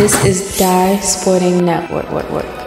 This is Dye Sporting Network. What, what, what.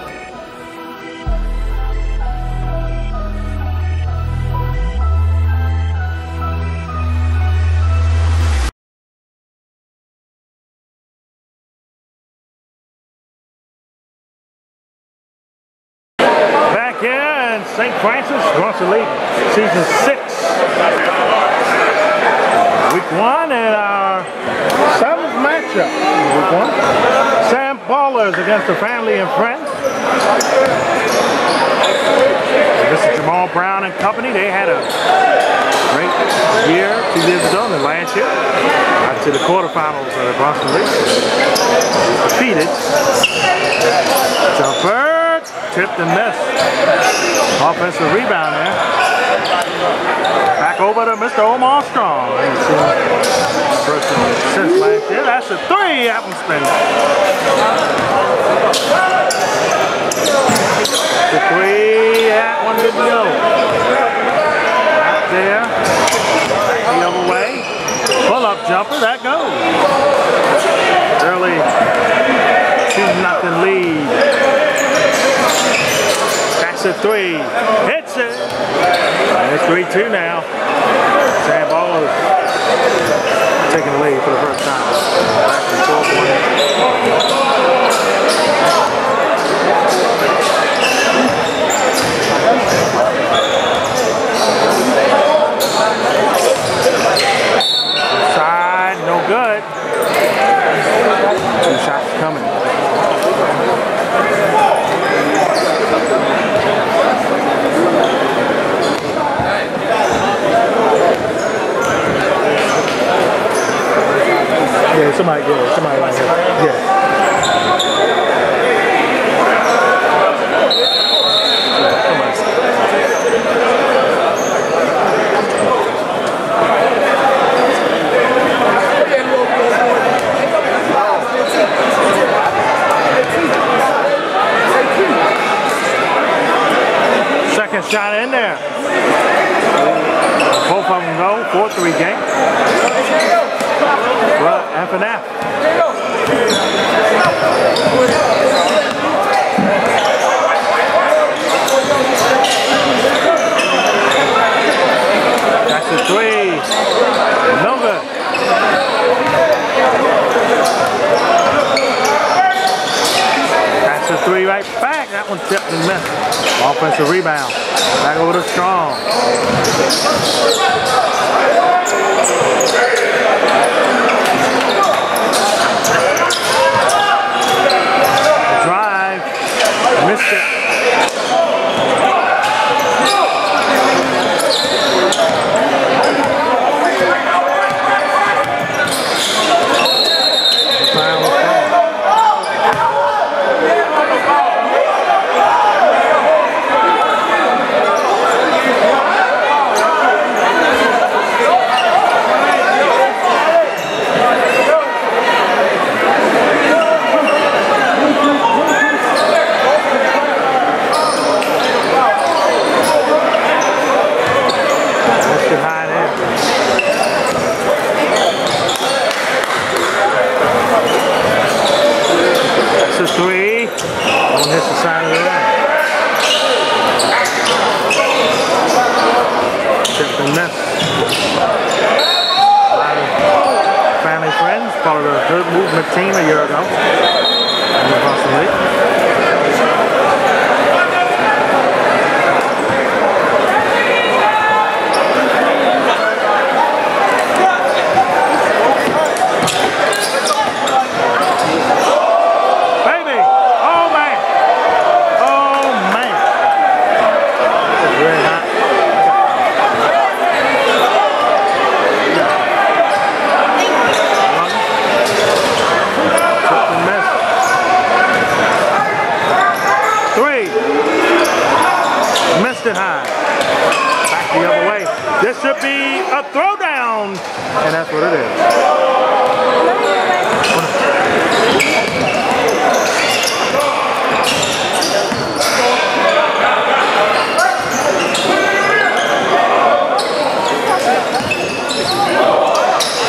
somebody good. Somebody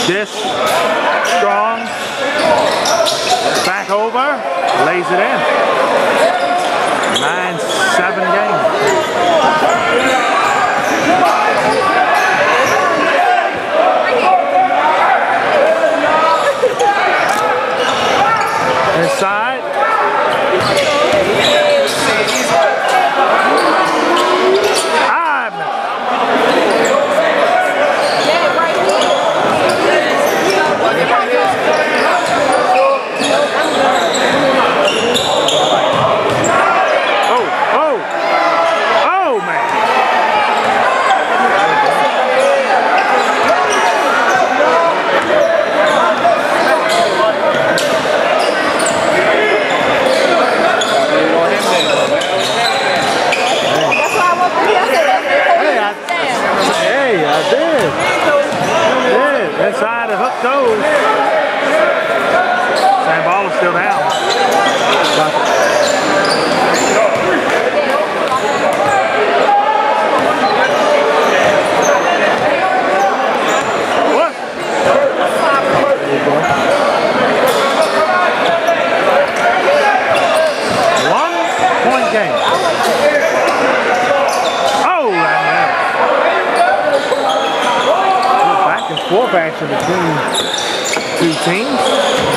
This strong back over, lays it in. 9-7 game. Between two teams.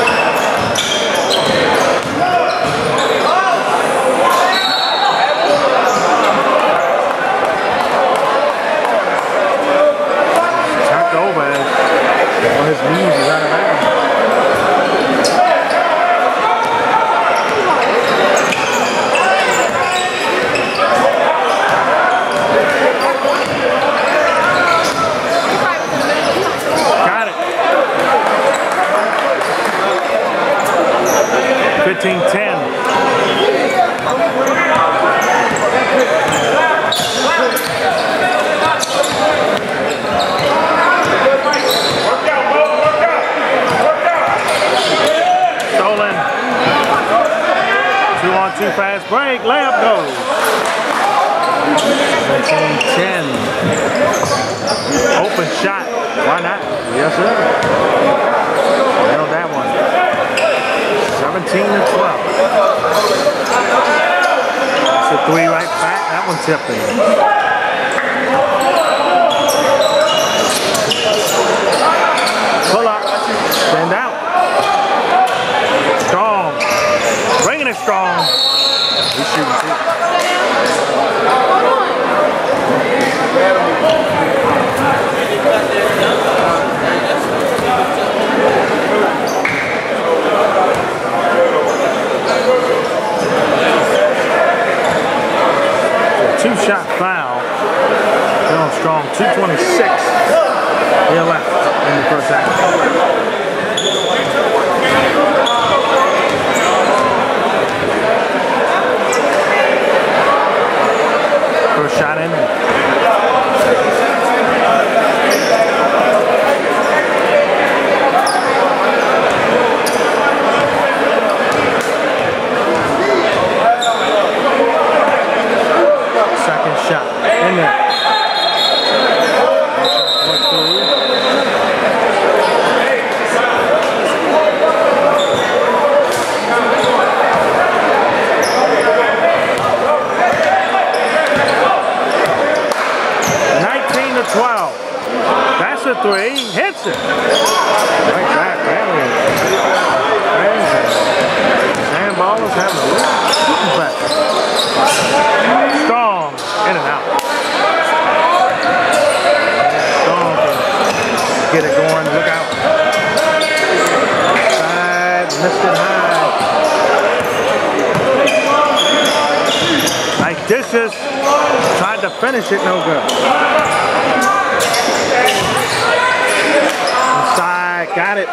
Got it.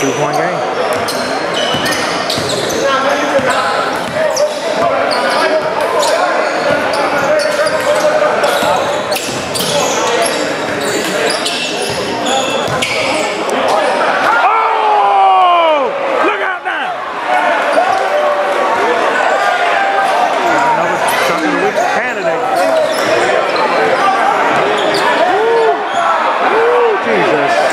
Two point game. Oh! Look out now! Another shot of the week candidate. Woo! Woo, Jesus.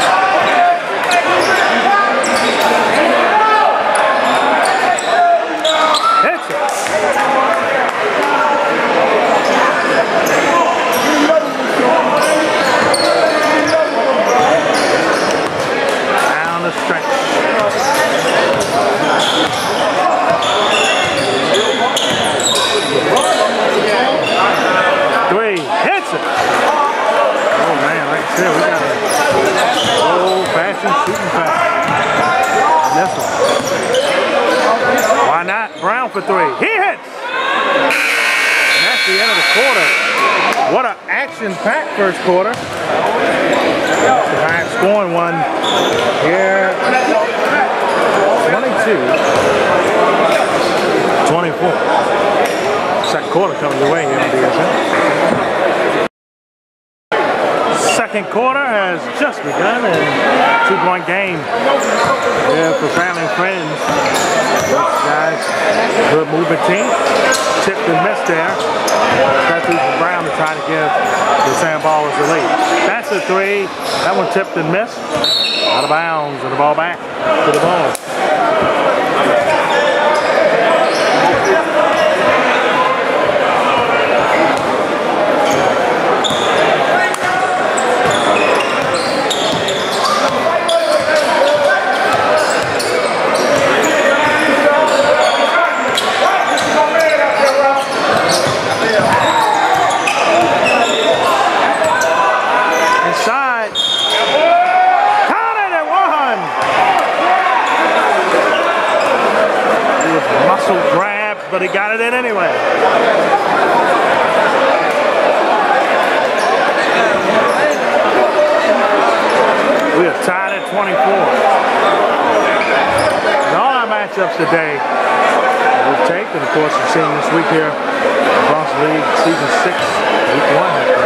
first quarter. The highest scoring one here. 22. 24. Second quarter coming your way here on DSN second quarter has just begun and two-point game here for family and friends. Those guys, good movement team. Tipped and missed there. From Brown to try to give the Sams Ballers the lead. That's a three. That one tipped and missed. Out of bounds and the ball back to the ball. in anyway. We are tied at 24. And all our matchups today we've taken, of course, we've seen this week here, Brunson League Season 6, Week 1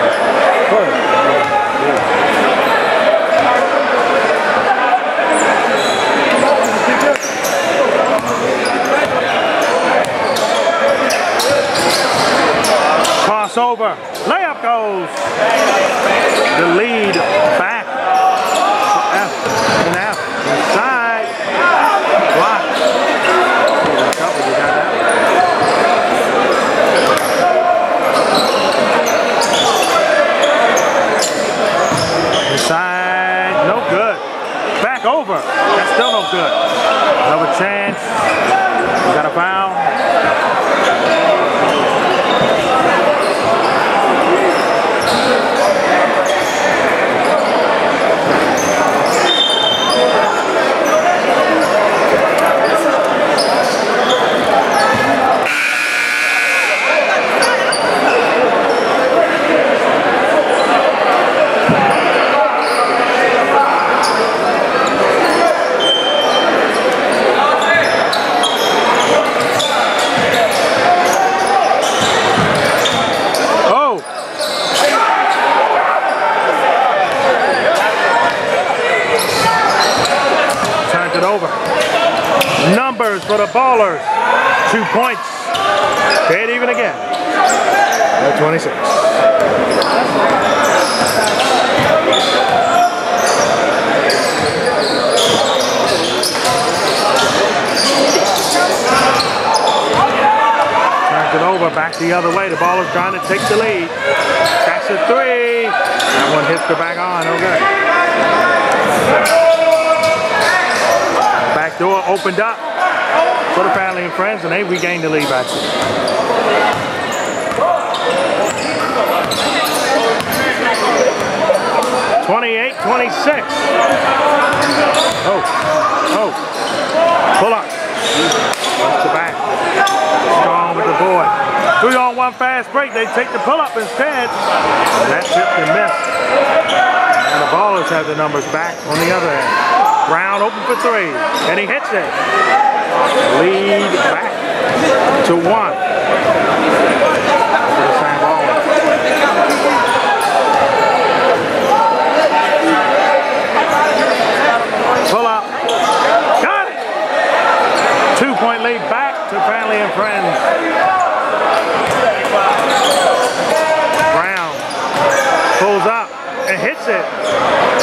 over. Layup goes. The lead back to F and F. Inside. Block. Inside. No good. Back over. That's still no good. Another chance. Two points. Dead even again. At 26. Turns it over, back the other way. The ball is trying to take the lead. That's a three. That one hits the back on, okay. Back door opened up for the family and friends, and they regained the lead back. Twenty-eight, twenty-six. Oh, oh, pull up. Watch the back. Strong with the board. Three on one fast break. They take the pull up instead. That tipped and missed. And the ballers have the numbers back on the other end. Brown open for three, and he hits it lead back to one. Pull up. Got it! Two point lead back to family and friends. Brown pulls up and hits it.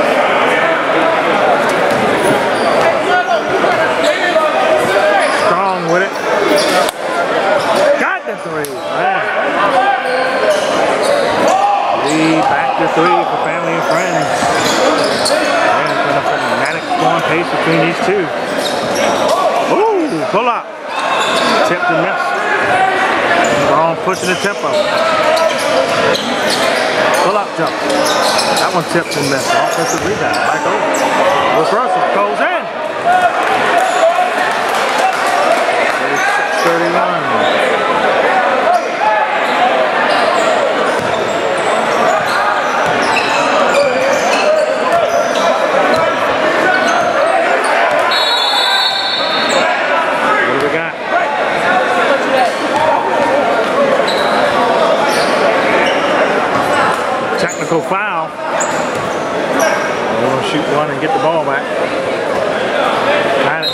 three. Wow. Back to three for family and friends. And it's been a fanatic storm pace between these two. Ooh, pull up. Tip and miss. Wrong pushing the tempo. Pull up jump. That one tipped and missed. Offensive rebound. Back over. Reversal goes in. 31. Technical foul. We're going to shoot one and get the ball back. Got it.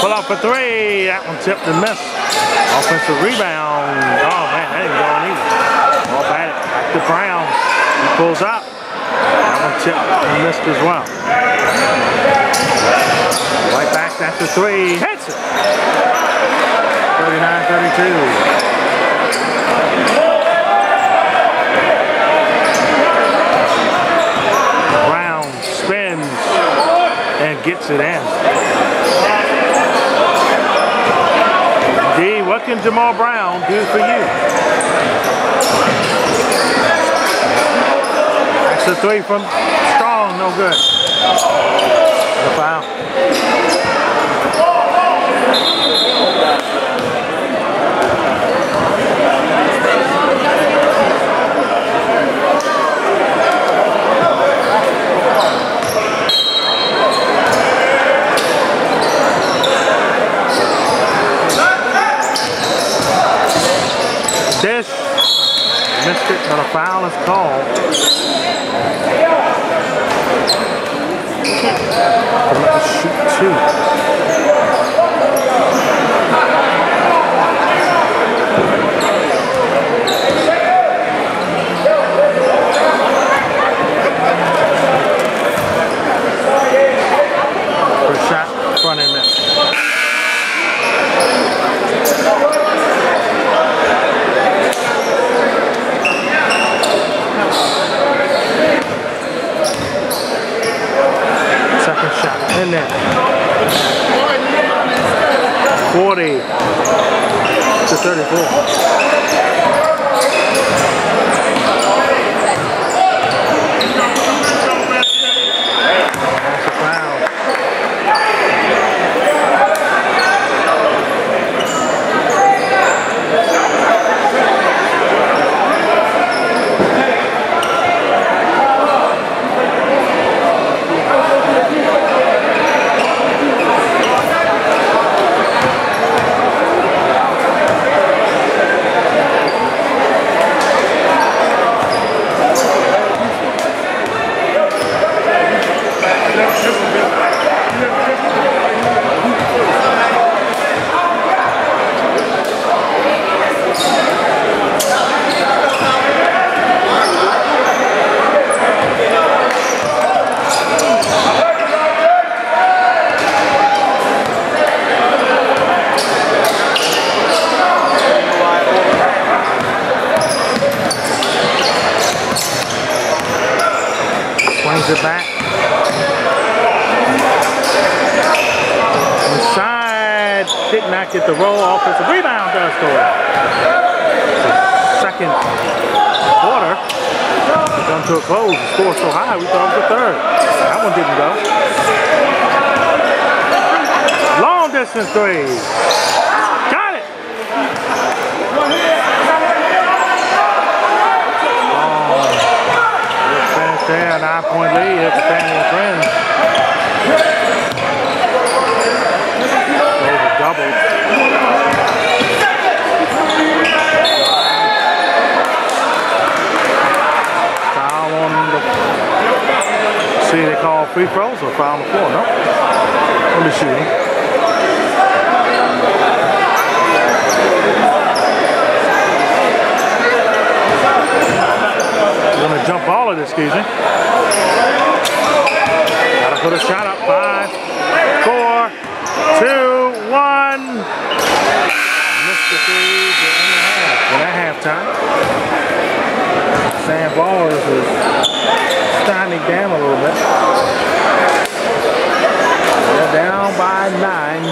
Pull up for three. That one tipped and missed. Offensive rebound. Oh man, that didn't go either. Ball batted. Back to Brown. He pulls up. That one tipped and missed as well. Right back after three. Hits it. 39-32. Brown spins and gets it in. What can Jamal Brown do for you? Extra three from Strong, no good. The foul. Dish missed it, but a foul is called. Shoot two. First shot, front end miss. In there. 40 to 34. free throws or foul on the floor? No. Let me see. Gonna jump all of this, excuse me. Gotta put a shot up. Five, four, two, one. Missed the three in the half. When at halftime, Sam Ballers is standing down a little bit. They're down by nine,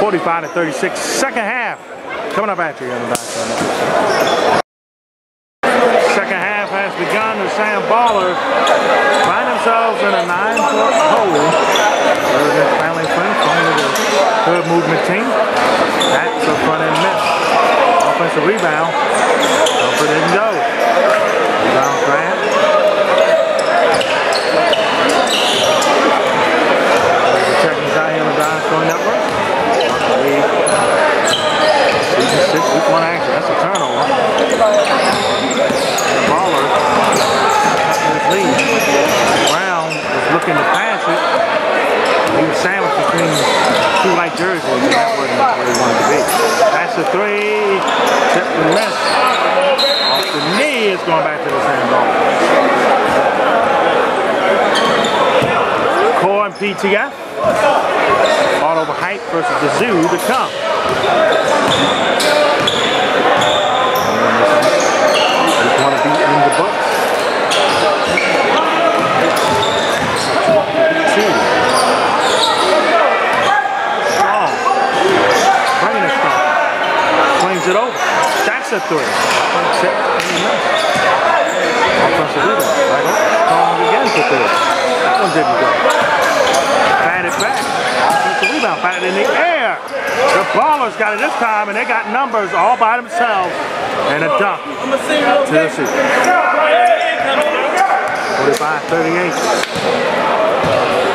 45 to 36. Second half coming up after you on the Network. Second half has begun. The Sam Ballers find themselves in a nine-foot hole. Against Family Friends, only the third movement team. That's a front end miss. Offensive rebound. Jumper didn't go. Rebound grab. Checking us out here on the Dynasty Network. Season one action. That's a turnover. The baller lead. Brown was looking to pass it. He was sandwiched between two white jerseys, and that wasn't where he wanted to be. That's a three. Tip and miss. Off the knee, it's going back to the same ball. Core and PTF. Fought over height versus the zoo to come. Just want to be in the books. Two. Strong. Bringing it strong. Swings it over. That's a three. Set. Offensive rebound. Right over. Strong again for three. That one didn't go. Pat it back. Offensive rebound. Pat it in the air. The ballers got it this time, and they got numbers all by themselves. And a dunk to the season. 45-38.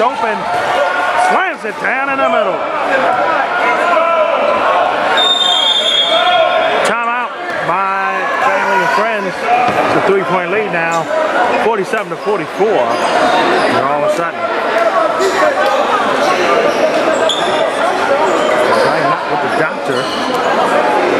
open, slams it down in the middle. Timeout by Family and Friends. It's a three-point lead now, 47 to 44. And all of a sudden. Right, not with the doctor.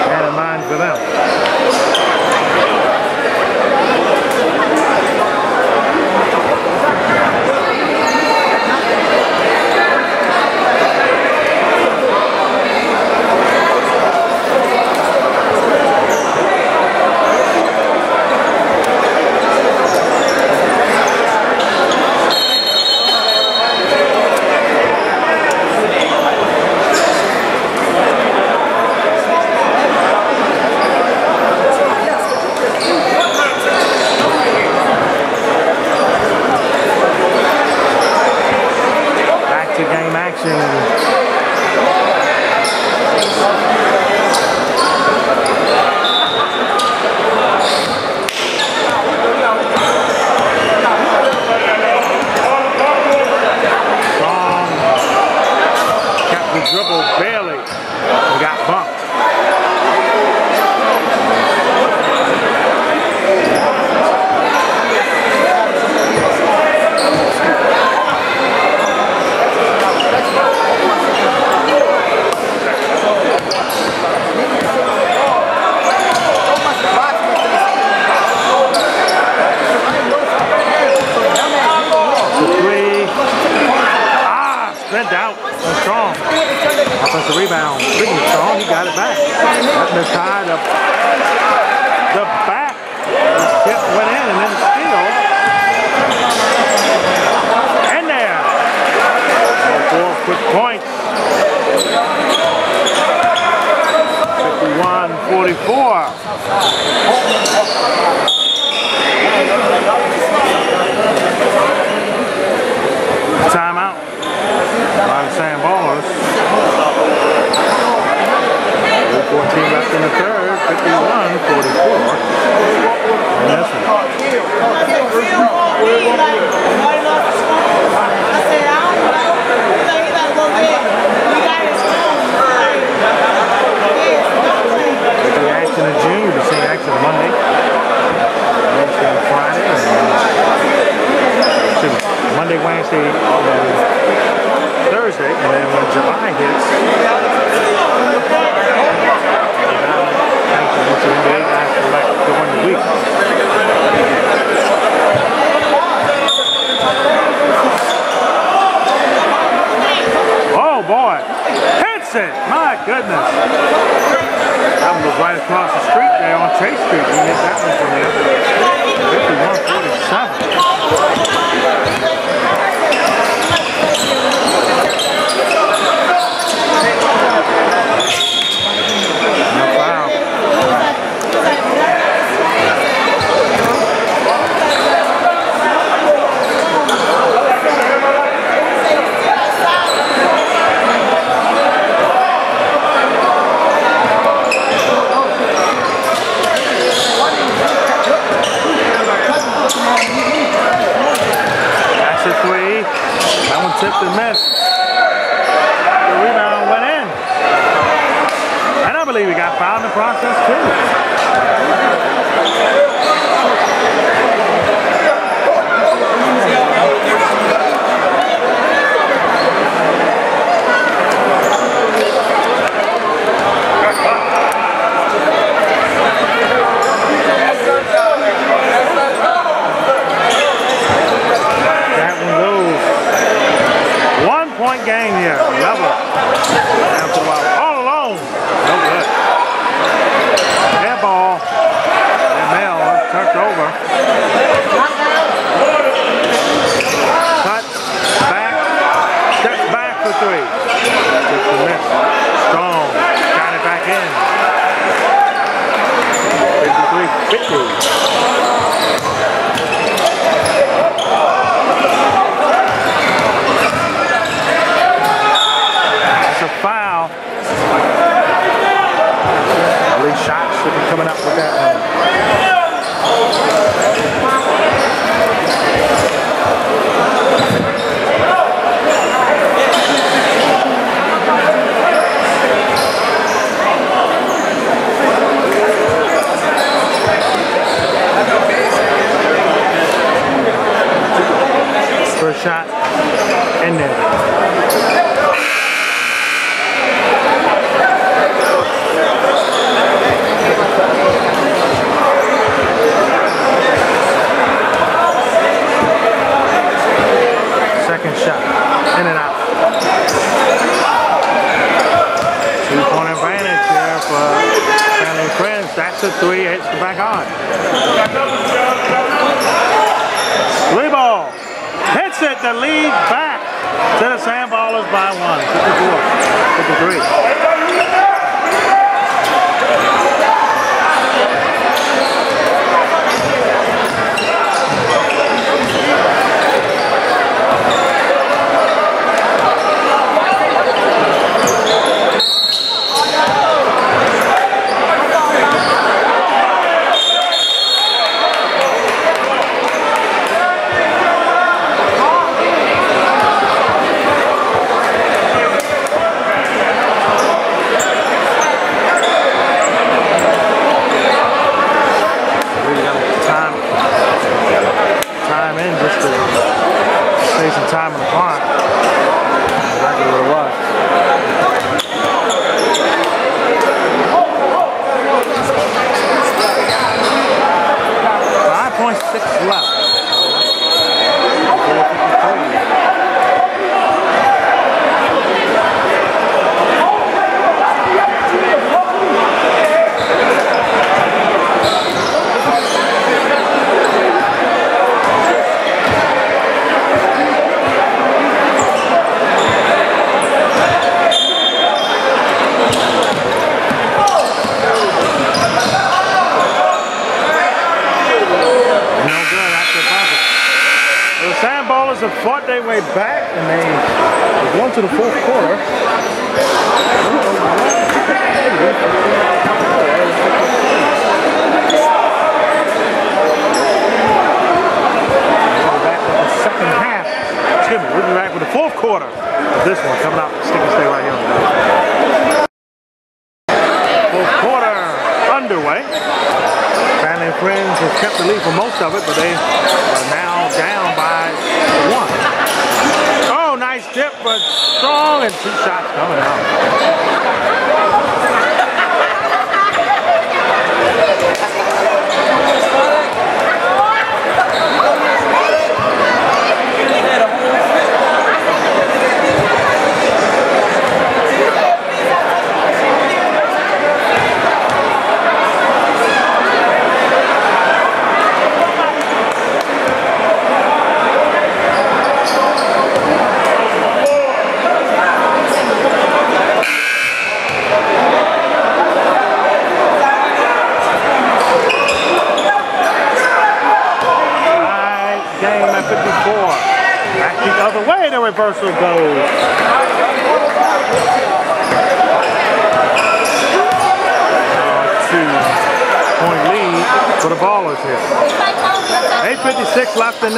That one was right across the street there on Chase Street. We hit that one from him. 5147. That's true.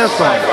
This one.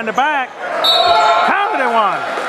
Behind the back. Counted one.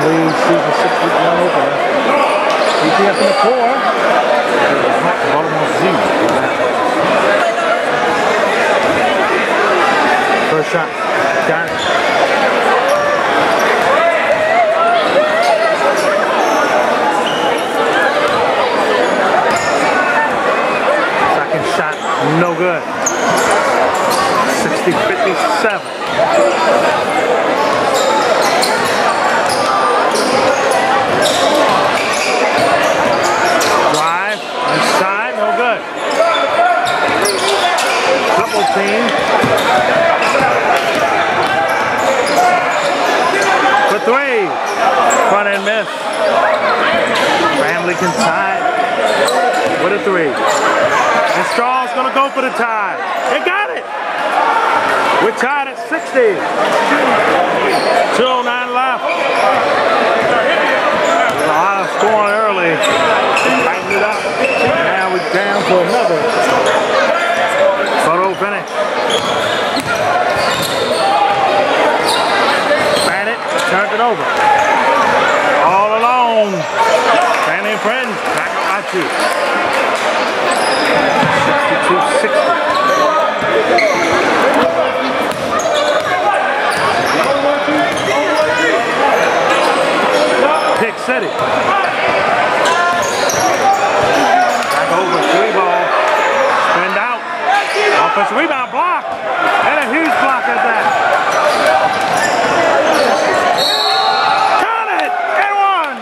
Again, the Brunson League's season six week one opener. In the four. Baltimore Z. First shot. Got it. Second shot, no good. 60-57. Drive, inside, no good. Triple team. For three. Front end miss. Family can tie it with a three. And Straw's gonna go for the tie. They got it. We're tied at 60. 209 left. A lot of scoring early. Tighten it up. Now we're down to another. Photo finish. Bannett turned it over. All alone. Family and friends back up by two. 62-60. Pick City. Back over three ball. Spin out. Offensive rebound block. And a huge block at that. Count it! And one!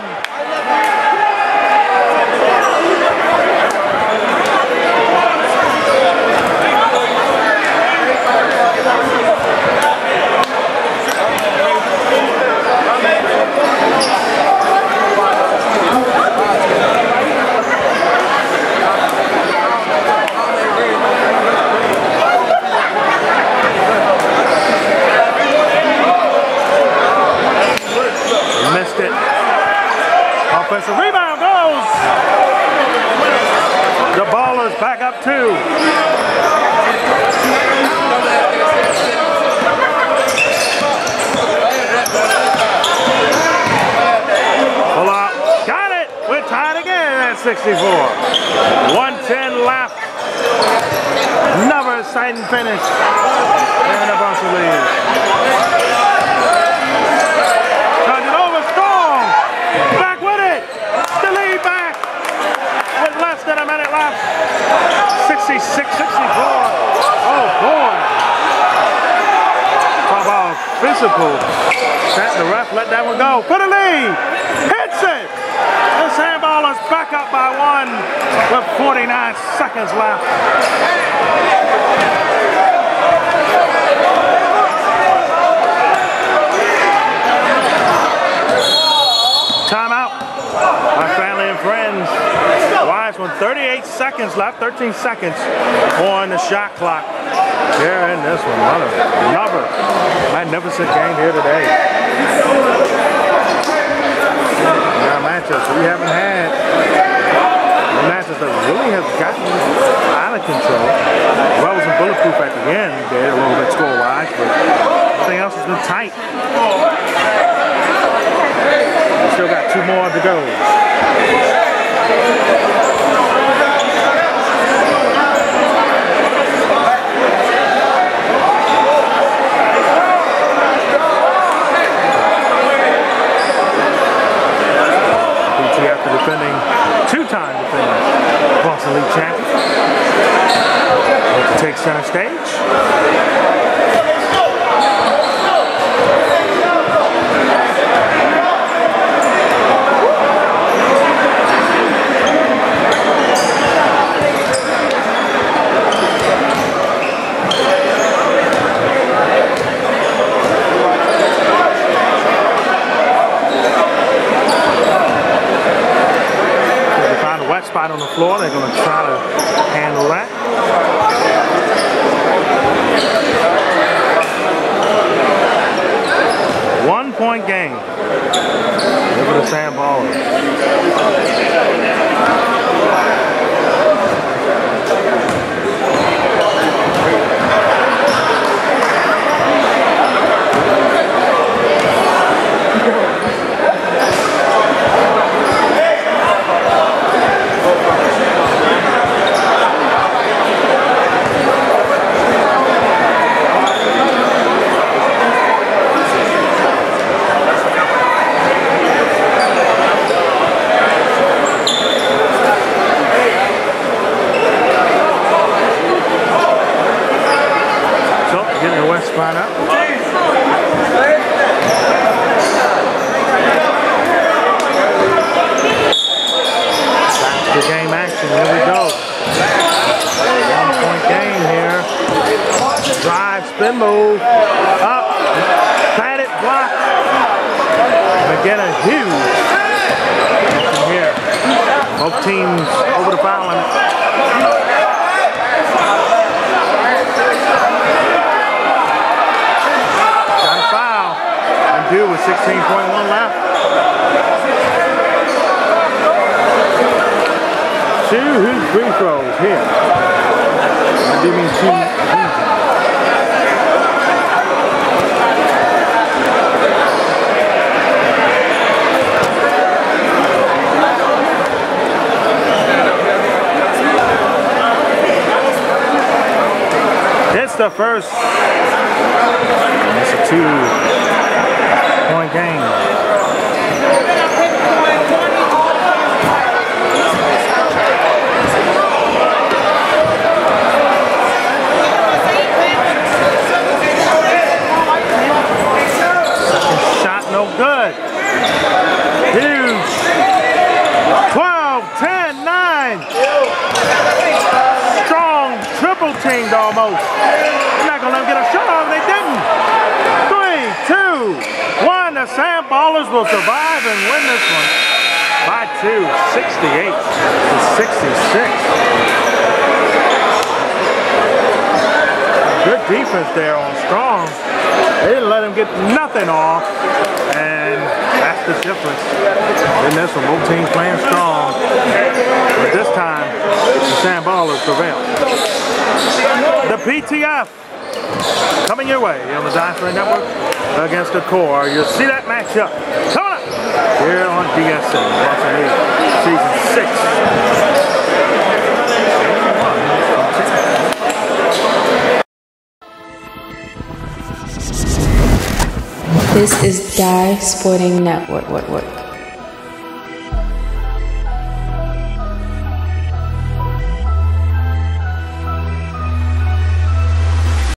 Missed it. Offensive rebound goes. The ballers back up two. Pull out. Got it. We're tied again at 64. 110 left. Another exciting finish. And the Brunson League. Turned it over strong. Back with it. The lead back. With less than a minute left. 66, 64. Oh boy. Talk about physical. That the ref let that one go. For the lead. Hits it. This handball is back up by one with 49 seconds left. Timeout. My family and friends. Wise one, 38 seconds left, 13 seconds on the shot clock. Here in this one, another, another magnificent game here today. Now matchups we haven't had. The matchups that really have gotten out of control. Wells and Bulletproof at the end did a little bit score-wise, but everything else has been tight. We Still got two more to go. Defending, two-time defending Brunson League champion. Take center stage. If they find a wet spot on the floor, they're going to try to handle that. One point game. Look at the Ballers. find out. Back to game action. Here we go. One point game here. Drive, spin move. Up. Pat it, block. McGinnis huge. Action here. Both teams over the foul limit. Got a foul. And due with 16.1 left. Two who's free throws here. I do mean two. The first. It's a two point game. Shot no good. Huge. 12, 10, 9. Strong triple teamed almost. You're not going to let them get a shot off. They didn't. Three, one. Ballers will survive and win this one by two, 68 to 66. Good defense there on Strong. They didn't let him get nothing off, and that's the difference. In this one, both teams playing strong, but this time Sams Ballers prevail. The PTF coming your way on the Dice Network against the Core. You'll see that matchup coming up here on DSN. Brunson League Season 6. This is Dye Sporting Network.